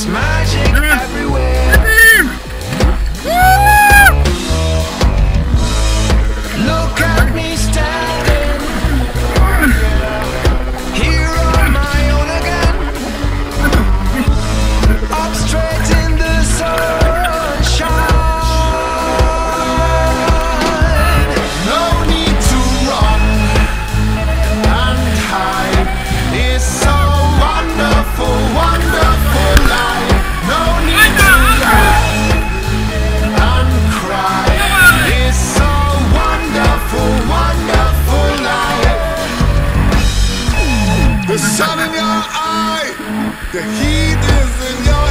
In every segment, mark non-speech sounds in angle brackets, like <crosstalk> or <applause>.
smile. The sun in your eye, the heat is in your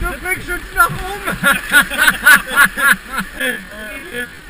Toen ging ze het nog om. <laughs> <laughs>